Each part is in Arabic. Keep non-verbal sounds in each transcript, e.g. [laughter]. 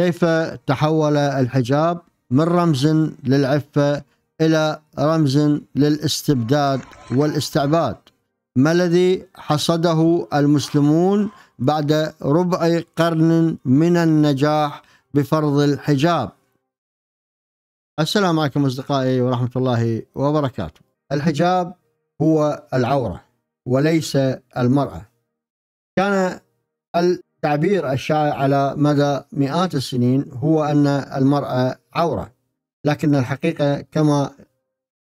كيف تحول الحجاب من رمز للعفة إلى رمز للاستبداد والاستعباد؟ ما الذي حصده المسلمون بعد ربع قرن من النجاح بفرض الحجاب؟ السلام عليكم أصدقائي ورحمة الله وبركاته. الحجاب هو العورة وليس المرأة. كان التعبير الشائع على مدى مئات السنين هو أن المرأة عورة لكن الحقيقة كما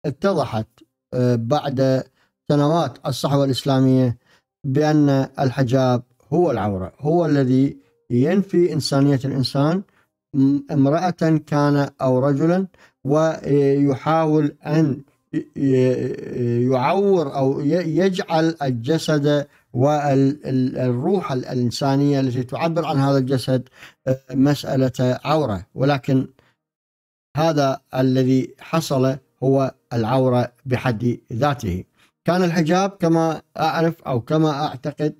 اتضحت آه، بعد سنوات الصحوة الإسلامية بأن الحجاب هو العورة هو الذي ينفي إنسانية الإنسان. امرأة كان أو رجلا ويحاول أن يعور أو يجعل الجسد والروح الإنسانية التي تعبر عن هذا الجسد آه، مسألة عورة. ولكن هذا الذي حصل هو العورة بحد ذاته. كان الحجاب كما أعرف أو كما أعتقد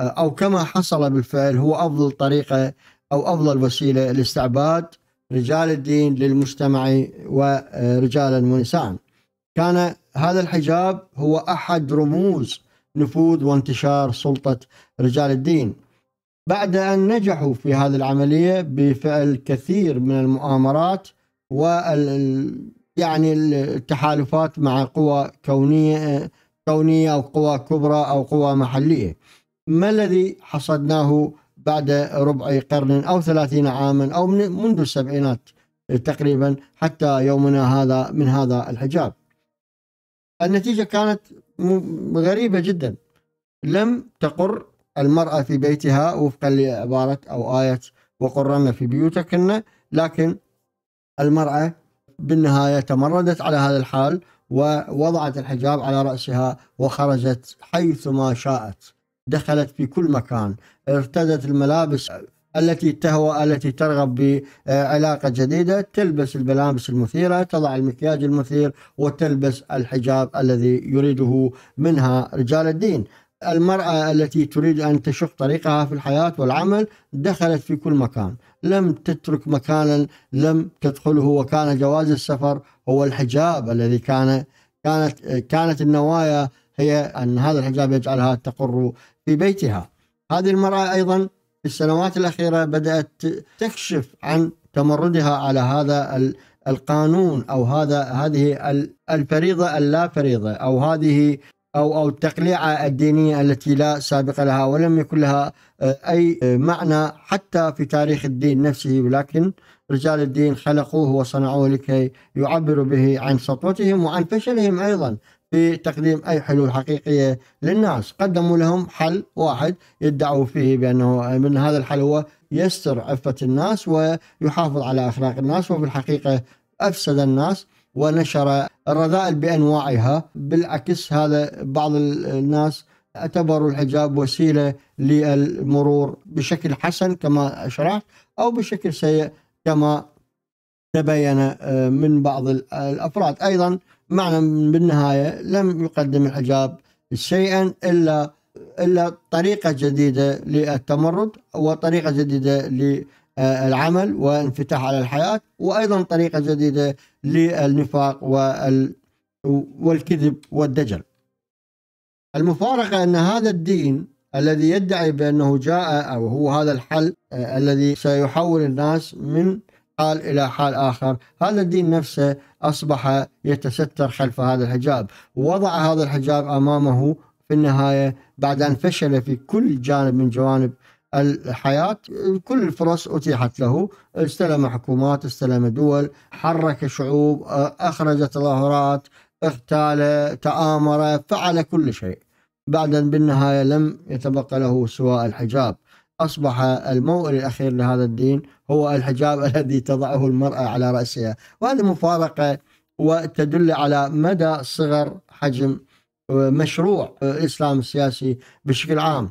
آه، أو كما حصل بالفعل هو أفضل طريقة أو أفضل وسيلة لاستعباد رجال الدين للمجتمع ورجالا ونساء كان هذا الحجاب هو أحد رموز نفوذ وانتشار سلطة رجال الدين. بعد أن نجحوا في هذه العملية بفعل كثير من المؤامرات وال يعني التحالفات مع قوى كونية كونية أو قوى كبرى أو قوى محلية. ما الذي حصدناه بعد ربع قرن أو ثلاثين عاما أو منذ السبعينات تقريبا حتى يومنا هذا من هذا الحجاب؟ النتيجة كانت غريبة جدا. لم تقر المرأة في بيتها وفقا لعبارة أو آية وقررن في بيوتكن لكن المرأة بالنهاية تمردت على هذا الحال ووضعت الحجاب على رأسها وخرجت حيثما شاءت. دخلت في كل مكان. ارتدت الملابس التي تهوى التي ترغب بعلاقة جديدة تلبس الملابس المثيرة تضع المكياج المثير وتلبس الحجاب الذي يريده منها رجال الدين. المرأة التي تريد أن تشق طريقها في الحياة والعمل دخلت في كل مكان. لم تترك مكانا لم تدخله وكان جواز السفر هو الحجاب الذي كان كانت كانت النوايا هي أن هذا الحجاب يجعلها تقر في بيتها. هذه المرأة أيضا السنوات الأخيرة بدأت تكشف عن تمردها على هذا القانون أو هذا هذه الفريضة اللا فريضة أو هذه أو أو التقليعة الدينية التي لا سابق لها ولم يكن لها آه، أي معنى حتى في تاريخ الدين نفسه. ولكن رجال الدين خلقوه وصنعوه لكي يعبروا به عن سطوتهم وعن فشلهم أيضا. في تقديم أي حلول حقيقية للناس. قدموا لهم حل واحد يدعوا فيه بأنه من هذا الحل هو يستر عفة الناس ويحافظ على أخلاق الناس وفي الحقيقة أفسد الناس ونشر الرذائل بأنواعها. بالعكس هذا بعض الناس اعتبروا الحجاب وسيلة للمرور بشكل حسن كما شرحت أو بشكل سيء كما تبين آه، من بعض الأفراد. أيضا معنى بالنهاية لم يقدم الحجاب شيئا إلا إلا طريقة جديدة للتمرد وطريقة جديدة العمل وانفتاح على الحياة وأيضا طريقة جديدة للنفاق والكذب والدجل. المفارقة أن هذا الدين الذي يدعي بأنه جاء أو هو هذا الحل آه، الذي سيحول الناس من حال إلى حال آخر. هذا الدين نفسه أصبح يتستر خلف هذا الحجاب. وضع هذا الحجاب أمامه في النهاية بعد أن فشل في كل جانب من جوانب الحياة. كل الفرص أتيحت له. استلم حكومات استلم دول حرك شعوب أخرج تظاهرات اغتال تآمر فعل كل شيء. بعدا بالنهاية لم يتبقى له سوى الحجاب. أصبح الموئل الأخير لهذا الدين هو الحجاب [laughs] الذي تضعه المرأة على رأسها وهذه مفارقة وتدل على مدى صغر حجم مشروع الإسلام السياسي بشكل عام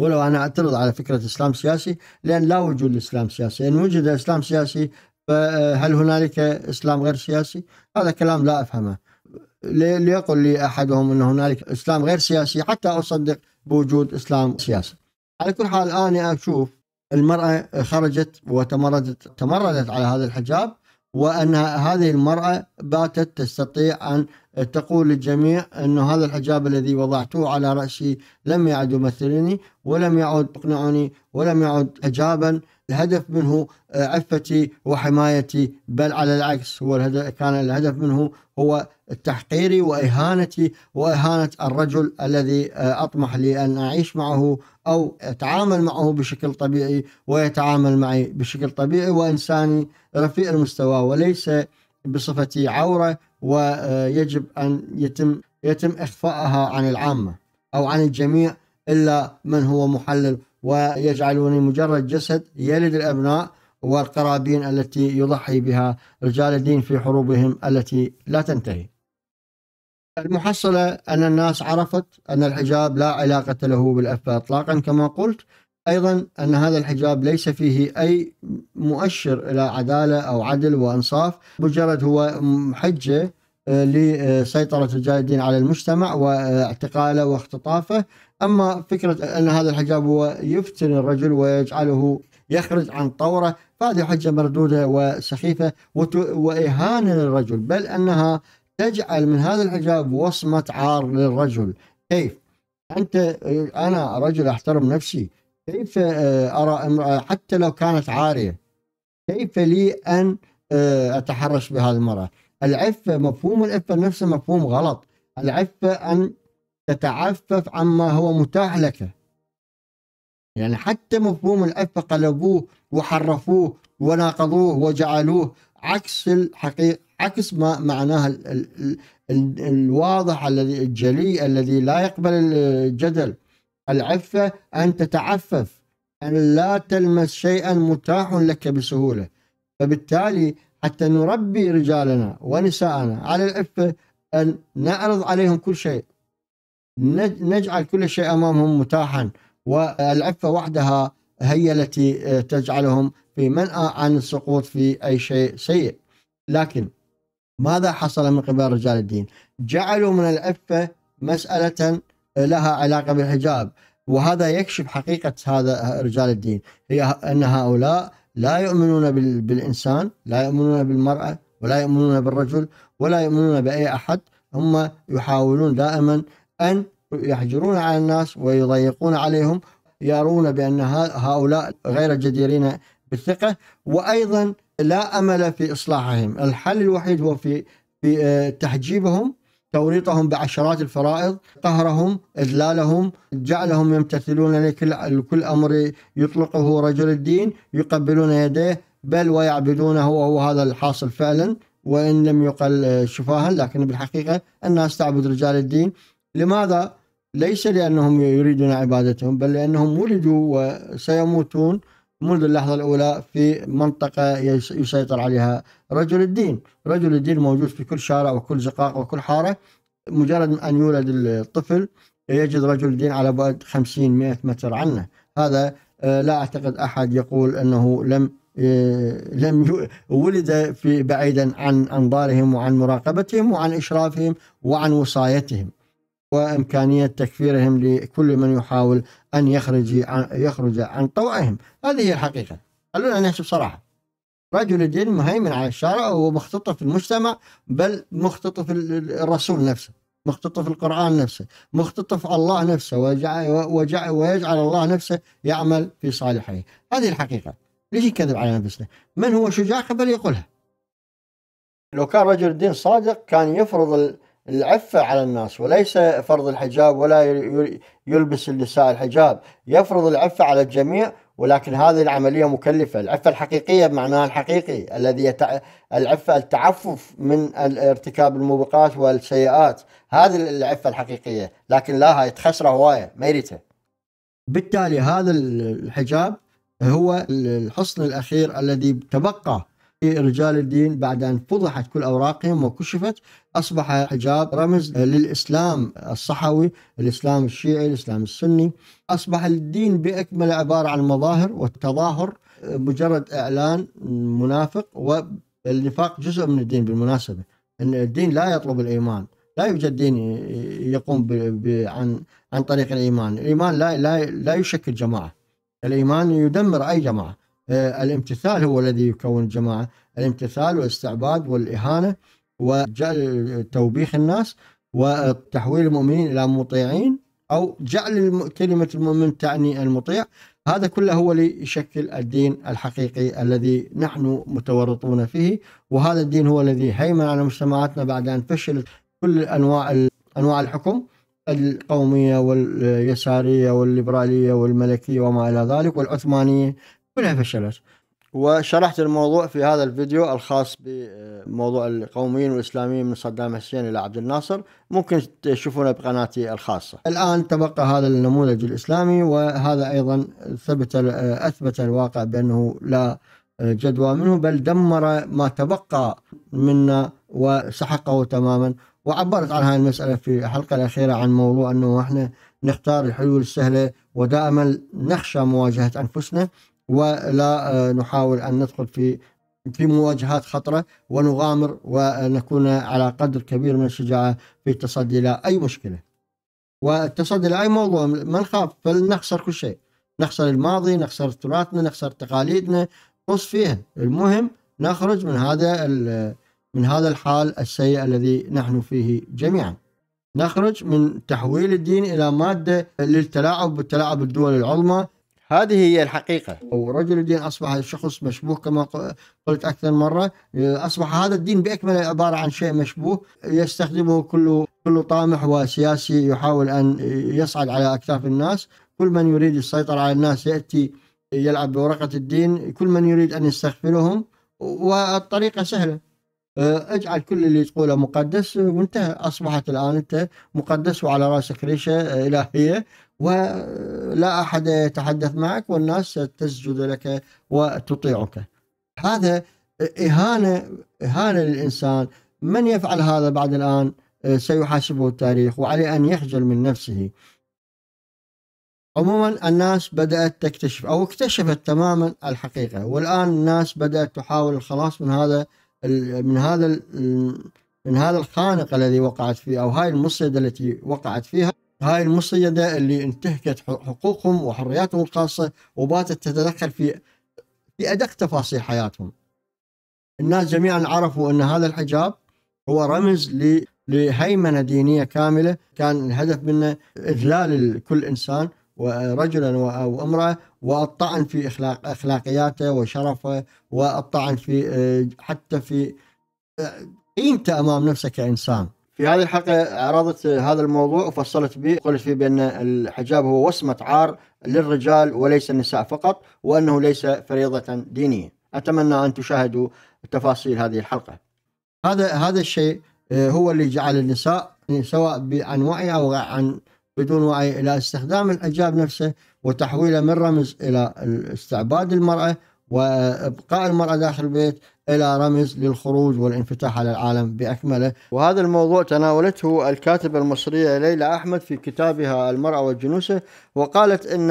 ولو أنا أعترض على فكرة إسلام سياسي لأن لا وجود لإسلام سياسي، إن وجد إسلام سياسي فهل هنالك إسلام غير سياسي؟ هذا كلام لا أفهمه. ليقل لي أحدهم إن هنالك إسلام غير سياسي حتى أصدق بوجود إسلام سياسي. على كل حال أنا أشوف المرأة خرجت وتمردت تمردت على هذا الحجاب وأن هذه المرأة باتت تستطيع أن تقول للجميع أن هذا الحجاب الذي وضعته على رأسي لم يعد يمثلني ولم يعد يقنعني ولم يعد حجابا. الهدف منه عفتي وحمايتي بل على العكس هو الهدف كان الهدف منه هو تحقيري وإهانتي وإهانة الرجل الذي أطمح لي ان أعيش معه أو أتعامل معه بشكل طبيعي ويتعامل معي بشكل طبيعي وإنساني رفيع المستوى وليس بصفتي عورة ويجب أن يتم يتم اخفائها عن العامة أو عن الجميع إلا من هو محلل. ويجعلوني مجرد جسد يلد الأبناء والقرابين التي يضحي بها رجال الدين في حروبهم التي لا تنتهي. المحصلة أن الناس عرفت أن الحجاب لا علاقة له بالافه اطلاقا كما قلت أيضا أن هذا الحجاب ليس فيه أي مؤشر إلى عدالة أو عدل وإنصاف مجرد هو حجة لسيطرة رجال الدين على المجتمع واعتقاله واختطافه أما فكرة أن هذا الحجاب هو يفتن الرجل ويجعله يخرج عن طوره فهذه حجة مردودة وسخيفة وإهانة للرجل بل أنها تجعل من هذا الحجاب وصمة عار للرجل كيف؟ أنت أنا رجل أحترم نفسي كيف آه، أرى امراه حتى لو كانت عارية كيف لي أن آه، أتحرش بهذه المرأة؟ العفة مفهوم العفه نفسه مفهوم غلط. العفة أن تتعفف عما هو متاح لك. يعني حتى مفهوم العفة قلبوه وحرفوه وناقضوه وجعلوه عكس الحقيقة عكس ما معناه ال ال ال الواضح الذي الجلي الذي لا يقبل الجدل. العفة أن تتعفف أن لا تلمس شيئا متاح لك بسهولة. فبالتالي حتى نربي رجالنا ونساءنا. على العفة أن نعرض عليهم كل شيء. نجعل كل شيء أمامهم متاحا. والعفة وحدها هي التي تجعلهم في منأى عن السقوط في أي شيء سيء. لكن ماذا حصل من قبل رجال الدين؟ جعلوا من العفة مسألة لها علاقة بالحجاب. وهذا يكشف حقيقة هذا رجال الدين. هي أن هؤلاء لا يؤمنون بالإنسان، لا يؤمنون بالمرأة، ولا يؤمنون بالرجل، ولا يؤمنون بأي أحد، هم يحاولون دائما أن يحجرون على الناس ويضيقون عليهم يرون بأن هؤلاء غير جديرين بالثقة. وأيضا لا أمل في إصلاحهم. الحل الوحيد هو في في آه، تحجيبهم توريطهم بعشرات الفرائض قهرهم إذلالهم جعلهم يمتثلون لكل أمر يطلقه رجل الدين يقبلون يديه بل ويعبدونه وهو هذا الحاصل فعلا وإن لم يقل شفاها لكن بالحقيقة الناس تعبد رجال الدين لماذا؟ ليس لأنهم يريدون عبادتهم بل لأنهم ولدوا وسيموتون منذ اللحظة الأولى في منطقة يسيطر عليها رجل الدين. رجل الدين موجود في كل شارع وكل زقاق وكل حارة. مجرد أن يولد الطفل يجد رجل الدين على بعد 50 100 متر عنه. هذا آه، لا أعتقد أحد يقول أنه لم آه، لم ولد في بعيدا عن أنظارهم وعن مراقبتهم وعن إشرافهم وعن وصايتهم. وإمكانية تكفيرهم لكل من يحاول أن يخرج عن يخرج عن طوعهم. هذه هي الحقيقة. خلونا نحكي بصراحة رجل الدين مهيمن على الشارع ومختطف المجتمع بل مختطف الرسول نفسه مختطف القرآن نفسه مختطف الله نفسه وجعل ويجعل الله نفسه يعمل في صالحه هذه الحقيقة. ليش يكذب على نفسه من هو شجاع قبل يقولها. لو كان رجل الدين صادق كان يفرض العفة على الناس وليس فرض الحجاب ولا يلبس النساء الحجاب. يفرض العفة على الجميع ولكن هذه العملية مكلفة. العفة الحقيقية بمعناها الحقيقي الذي يتع... العفة التعفف من ارتكاب الموبقات والسيئات هذه العفة الحقيقية لكن لا هاي تخسره هواية ما بالتالي هذا الحجاب هو الحصن الأخير الذي تبقى. رجال الدين بعد أن فضحت كل أوراقهم وكشفت أصبح حجاب رمز للإسلام الصحوي الإسلام الشيعي الإسلام السني. أصبح الدين بأكمل عبارة عن مظاهر والتظاهر مجرد إعلان منافق والنفاق جزء من الدين بالمناسبة. أن الدين لا يطلب الإيمان. لا يوجد دين يقوم ب... ب... عن عن طريق الإيمان. الإيمان لا لا لا يشكل جماعة. الإيمان يدمر أي جماعة. آه، الامتثال هو الذي يكون الجماعة. الامتثال والاستعباد والإهانة وجعل توبيخ الناس وتحويل المؤمنين إلى مطيعين أو جعل كلمة المؤمن تعني المطيع. هذا كله هو اللي يشكل الدين الحقيقي الذي نحن متورطون فيه. وهذا الدين هو الذي هيمن على مجتمعاتنا بعد أن فشلت كل أنواع أنواع الحكم القومية واليسارية والليبرالية والملكية وما إلى ذلك والعثمانية. كلها فشلت؟ وشرحت الموضوع في هذا الفيديو الخاص بموضوع القوميين والإسلاميين من صدام حسين إلى عبد الناصر. ممكن تشوفونه بقناتي الخاصة. الآن تبقى هذا النموذج الإسلامي وهذا أيضا ثبت أثبت الواقع بأنه لا جدوى منه بل دمر ما تبقى منا وسحقه تماما. وعبرت عن هذه المسألة في الحلقة الأخيرة عن موضوع أنه إحنا نختار الحلول السهلة ودائما نخشى مواجهة أنفسنا. ولا آه، نحاول أن ندخل في في مواجهات خطرة ونغامر ونكون على قدر كبير من الشجاعة في التصدي إلى أي مشكلة. والتصدي لأي موضوع ما نخاف فلنخسر كل شيء. نخسر الماضي نخسر تراثنا نخسر تقاليدنا. قص فيها المهم نخرج من هذا من هذا الحال السيء الذي نحن فيه جميعا. نخرج من تحويل الدين إلى مادة للتلاعب بالتلاعب الدول العظمى. هذه هي الحقيقة. ورجل الدين أصبح شخص مشبوه كما قلت أكثر مرة. أصبح هذا الدين بأكمله عبارة عن شيء مشبوه. يستخدمه كل كل طامح وسياسي يحاول أن يصعد على أكتاف الناس. كل من يريد السيطرة على الناس يأتي يلعب بورقة الدين. كل من يريد أن يستغفلهم والطريقة سهلة. اجعل كل اللي تقوله مقدس. وانتهى. أصبحت الآن أنت مقدس وعلى راسك ريشه إلهية. ولا أحد يتحدث معك والناس تسجد لك وتطيعك. هذا إهانة إهانة للإنسان. من يفعل هذا بعد الآن؟ سيحاسبه التاريخ وعليه أن يخجل من نفسه. عموما الناس بدأت تكتشف أو اكتشفت تماما الحقيقة والآن الناس بدأت تحاول الخلاص من هذا من هذا من هذا الخانق الذي وقعت فيه أو هاي المصيدة التي وقعت فيها. هاي المصيده اللي انتهكت حقوقهم وحرياتهم الخاصة وباتت تتدخل في في أدق تفاصيل حياتهم. الناس جميعا عرفوا أن هذا الحجاب هو رمز لهيمنة دينية كاملة كان الهدف منه إذلال كل إنسان ورجلا أو امرأة والطعن في اخلاق أخلاقياته وشرفه والطعن في آه، حتى في آه، قيمته أمام نفسه كإنسان. في هذه الحلقة عرضت هذا الموضوع وفصلت به قلت فيه بأن الحجاب هو وصمه عار للرجال وليس النساء فقط وأنه ليس فريضة دينية. أتمنى أن تشاهدوا تفاصيل هذه الحلقة. هذا هذا الشيء آه، هو اللي جعل النساء سواء عن وعي أو عن بدون وعي إلى استخدام الحجاب نفسه وتحويله من رمز إلى استعباد المرأة وإبقاء المرأة داخل البيت إلى رمز للخروج والانفتاح على العالم بأكمله، وهذا الموضوع تناولته الكاتبه المصريه ليلى أحمد في كتابها المرأة والجنوسة وقالت إن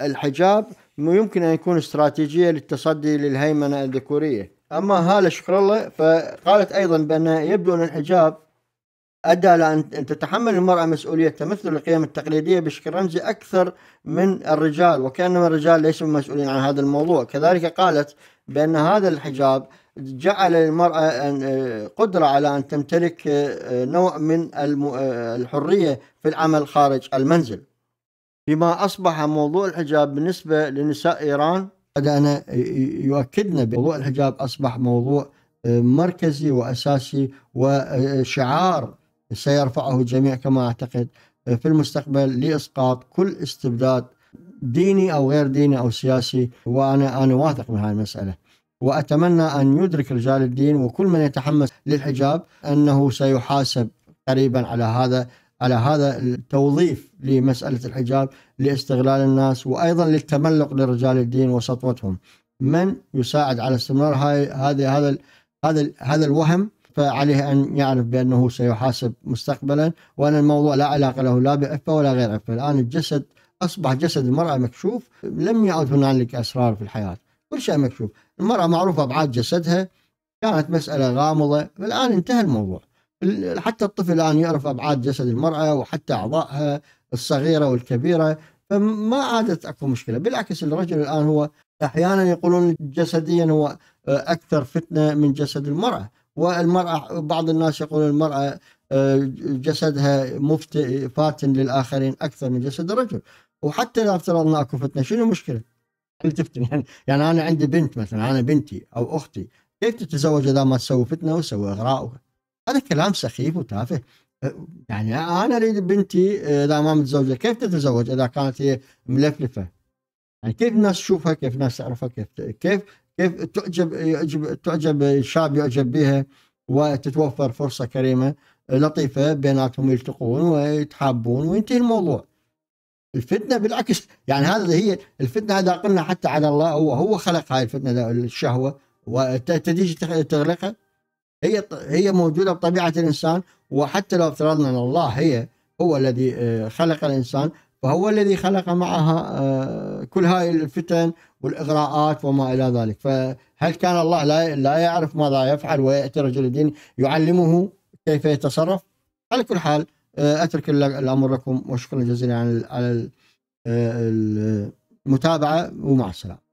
الحجاب يمكن أن يكون استراتيجية للتصدي للهيمنة الذكورية. أما هالة شكر الله فقالت أيضا بأن يبدو أن الحجاب أدى إلى أن تتحمل المرأة مسؤوليه تمثل القيم التقليدية بشكل رمزي أكثر من الرجال وكأنما الرجال ليسوا مسؤولين عن هذا الموضوع. كذلك قالت بأن هذا الحجاب جعل المرأة قدرة على أن تمتلك نوع من الحرية في العمل خارج المنزل. فيما أصبح موضوع الحجاب بالنسبة لنساء إيران بدانا يؤكدنا بموضوع الحجاب أصبح موضوع مركزي وأساسي وشعار سيرفعه الجميع كما أعتقد في المستقبل لإسقاط كل استبداد ديني أو غير ديني أو سياسي وأنا أنا واثق من هذه المسألة. وأتمنى أن يدرك رجال الدين وكل من يتحمس للحجاب أنه سيحاسب قريبا على هذا على هذا التوظيف لمسألة الحجاب لاستغلال الناس وأيضا للتملق لرجال الدين وسطوتهم. من يساعد على استمرار هاي هذه هذا هذا هذا الوهم؟ فعليه أن يعرف بأنه سيحاسب مستقبلا وأن الموضوع لا علاقة له لا بعفه ولا غير عفه، الآن الجسد أصبح جسد المرأة مكشوف لم يعد هنالك أسرار في الحياة، كل شيء مكشوف، المرأة معروفة ابعاد جسدها كانت مسألة غامضة، الآن انتهى الموضوع. حتى الطفل الآن يعرف أبعاد جسد المرأة وحتى أعضائها الصغيرة والكبيرة، فما عادت أكو مشكلة. بالعكس الرجل الآن هو أحيانا يقولون جسديا هو أكثر فتنة من جسد المرأة. والمرأة بعض الناس يقولون المرأة جسدها مفتي فاتن للآخرين أكثر من جسد الرجل. وحتى لو أفترضنا أكو فتنة شنو المشكلة؟ اللي تفتن؟ يعني, يعني أنا عندي بنت مثلا أنا بنتي أو أختي كيف تتزوج إذا ما تسوي فتنة وتسوي اغراء هذا كلام سخيف وتافه. يعني أنا أريد بنتي إذا ما متزوجة كيف تتزوج إذا كانت هي ملفلفة؟ يعني كيف الناس تشوفها كيف الناس تعرفها كيف كيف كيف تعجب يعجب تعجب الشاب يعجب بها وتتوفر فرصة كريمة لطيفة بيناتهم يلتقون ويتحابون وينتهي الموضوع. الفتنة بالعكس يعني هذا هي الفتنة اذا قلنا حتى على الله هو هو خلق هاي الفتنة الشهوة. وتجي تغلقها هي هي موجودة بطبيعة الإنسان وحتى لو افترضنا أن الله هي هو الذي آه، خلق الإنسان فهو الذي خلق معها آه، كل هاي الفتن والإغراءات وما إلى ذلك. فهل كان الله لا لا يعرف ماذا يفعل ويأتي رجل الدين يعلمه كيف يتصرف؟ على كل حال آه، أترك الأمر لكم وشكرا جزيلا على المتابعة ومع السلامة.